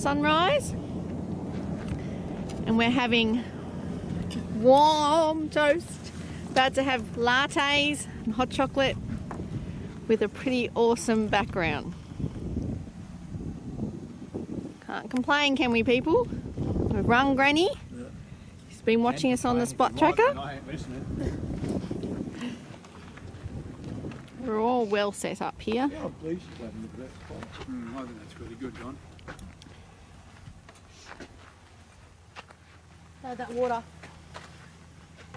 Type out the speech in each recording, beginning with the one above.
sunrise. And we're having warm toast. About to have lattes and hot chocolate with a pretty awesome background. Can't complain, can we, people? We've rung Granny. She's been watching us on the spot tracker. We're all well set up here. Yeah. Mm, I think that's really good, John. That water.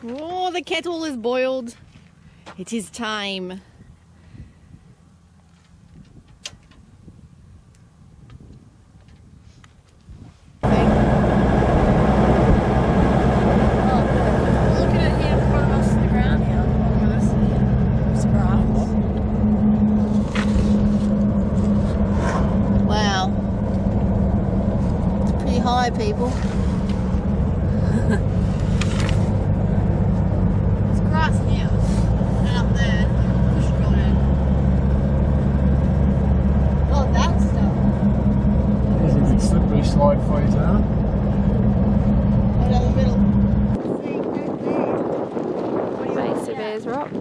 Oh, the kettle is boiled. It is time. Look at it here in front of us, the ground here. Look at this. It's grass. Wow. It's pretty high, people. It's grass here. And up there, bush grown in. Oh, that stuff. There's a big slippery slide for you, Tana. Right down the middle. Base of Ayers Rock.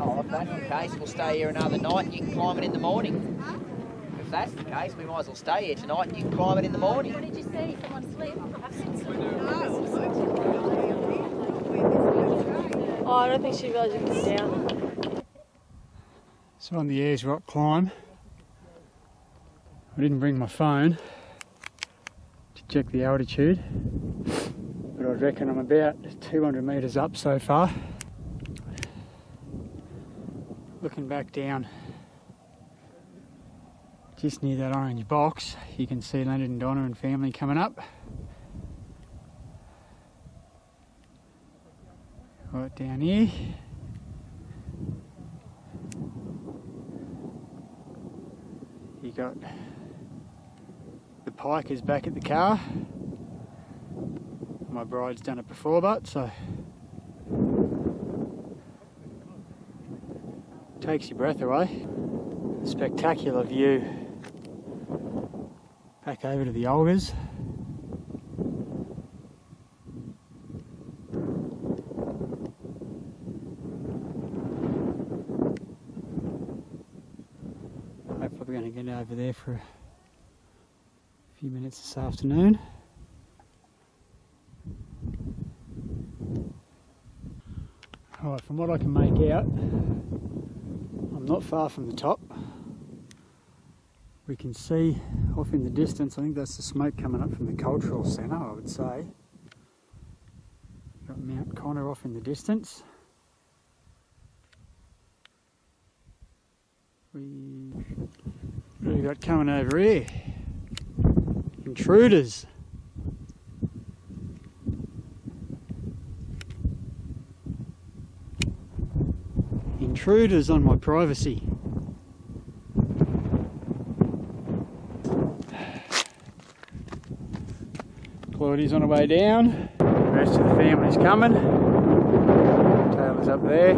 Oh, if that's the case, we'll stay here another night and you can climb it in the morning. If that's the case, we might as well stay here tonight and you can climb it in the morning. What did you see? Someone sleep? Oh, I don't think she realised you come down. So on the Ayers Rock climb, I didn't bring my phone to check the altitude, but I reckon I'm about 200 metres up so far. Looking back down, just near that orange box, you can see Leonard and Donna and family coming up. Right down here. You got the pike is back at the car. My bride's done it before, but so takes your breath away. Spectacular view back over to the Olgas. Hopefully we're going to get over there for a few minutes this afternoon. Alright, from what I can make out, I'm not far from the top. We can see off in the distance, I think that's the smoke coming up from the cultural centre, I would say. Got Mount Connor off in the distance. We we got coming over here? Intruders. Intruders on my privacy. Claudie's on the way down. The rest of the family's coming. Taylor's up there.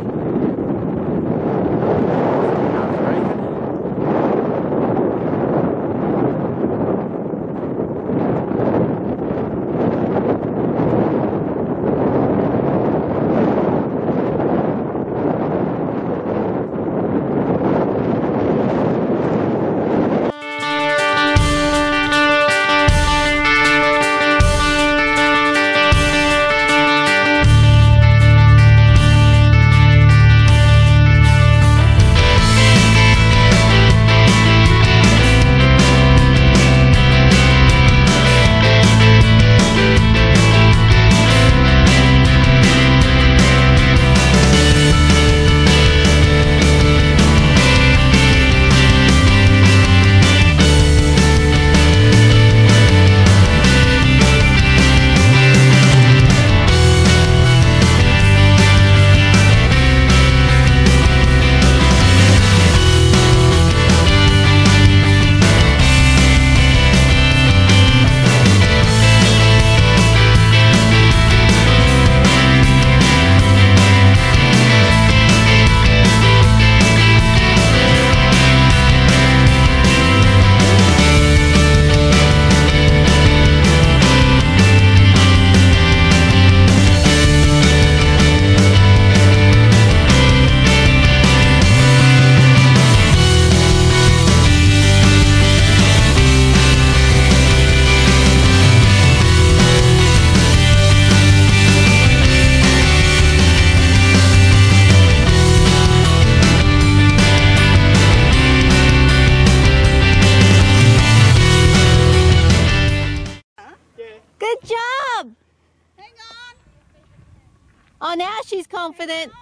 Confident.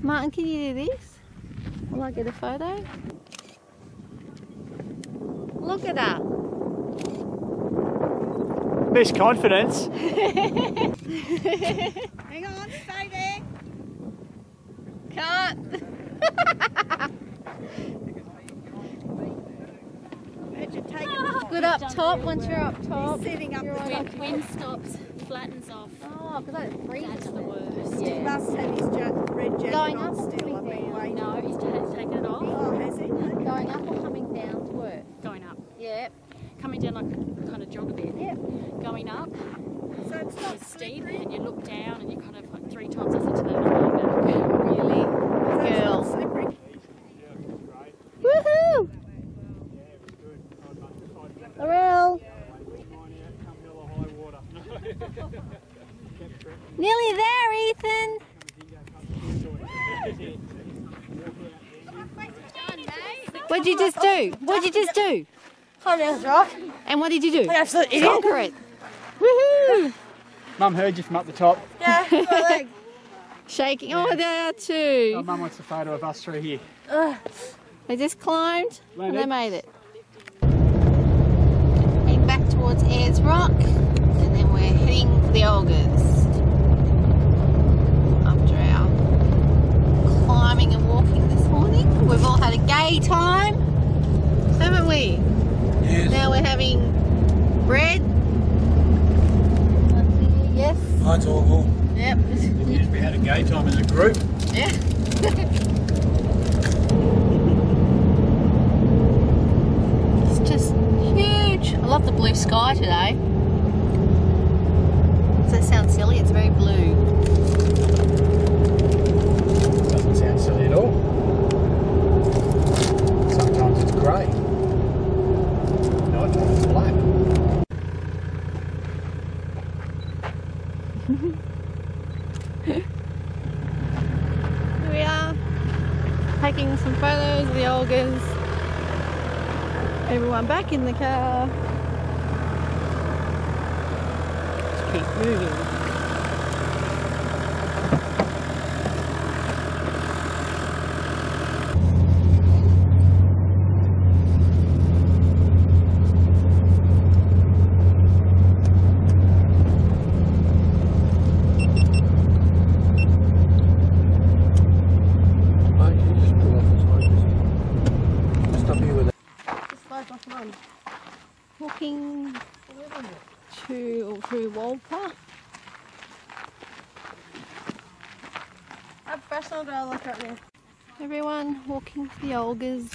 Martin, can you do this? Will I get a photo? Look at that. Best confidence. Hang on, stay there. Can't. Good up top once you're up top. Setting up the wind, wind stops, flattens off. Oh, because that's freezing. That's the worst. Yeah. Must have his ja- red jacket Going on up still. coming I've been waiting. No, he's taken it off. Oh, has he? Going up or coming down to work? Going up. Yep. Coming down like kind of jog a bit. Yep. Going up, So it's not steep, and you look down, and you kind of like three times I said to them, I'm like that. Really? So it's Girl. not slippery? Woohoo! Laurel. Nearly there, Ethan. What'd you just do? What'd you just do? Oh, there's rock. And what did you do? Absolute idiot. Conquer it. Woohoo! Mum heard you from up the top. Yeah, my leg. Shaking. Oh, there Oh, too. Mum wants a photo of us through here. They just climbed and they made it. Heading back towards Ayers Rock and then we're heading for the Olgas. After our climbing and walking this morning. We've all had a gay time, haven't we? Yes. Now we're having bread. Yes. Mine's awful. Yep. Yes, we had a gay time as a group. Yeah. it's just huge. I love the blue sky today. Does that sound silly? It's very blue. Doesn't sound silly at all. Sometimes it's grey. Time it's black. Here we are, taking some photos of the Olgas. Everyone back in the car. Just keep moving. Mate, can you just pull off this one? Just up here with it. Just slide off mine. Walking to through Walpa. How professional do I look right now? Everyone walking to the Olgas.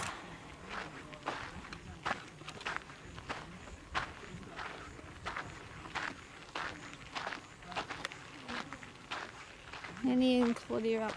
Annie and Claudia up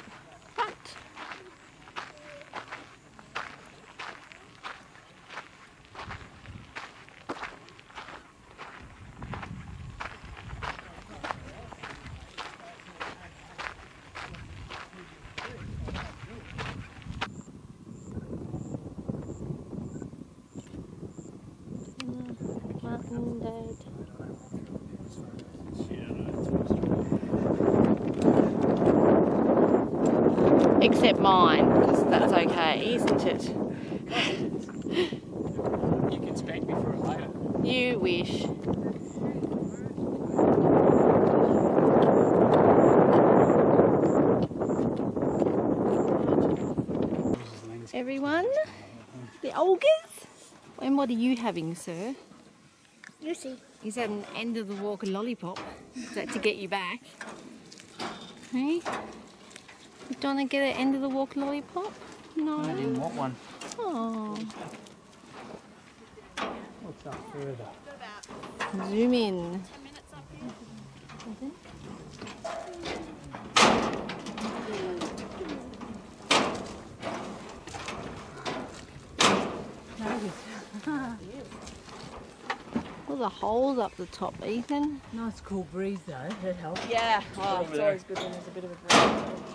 Except mine, because that's okay, isn't it? You can spank me for it later. You wish. Everyone, the Olgas. And what are you having, sir? Lucy. Is that an end of the walk lollipop? Is that to get you back? Hey? You don't want to get an end of the walk lollipop? No. I didn't want one. Oh. What's up further? Zoom in. All the holes up the top, Ethan. Nice cool breeze though, that helps. Yeah. Oh, it's always good when there's a bit of a breeze.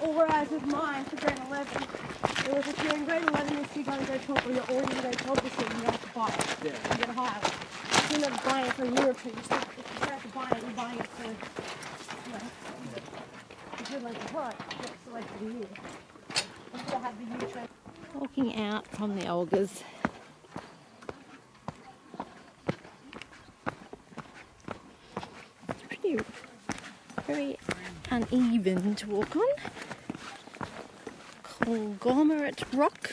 All right with mine for grade 11. it was if you're in grade 11 and you go to grade 12 or you're already in grade 12 this year, you have to buy it. Yeah. You gotta hire it. You're not buying it for a year or two. You still, if you have to buy it, you're buying it for, you know, if you're like, what? It's like for the year. You still have the year trade. Walking out from the Olgas. It's pretty, very uneven to walk on. Conglomerate rock.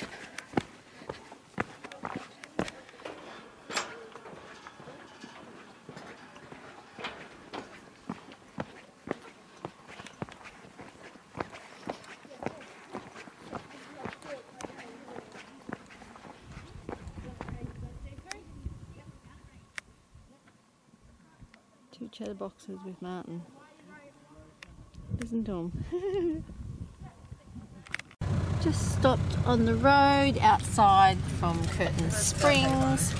Two cheddar boxes with Martin. Listen to him. Just stopped on the road outside from Curtin Springs,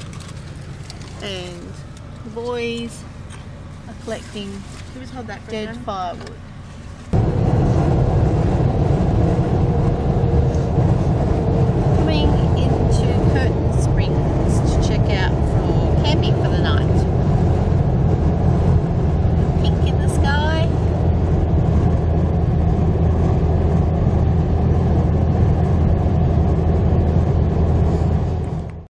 and the boys are collecting Just hold that for dead firewood.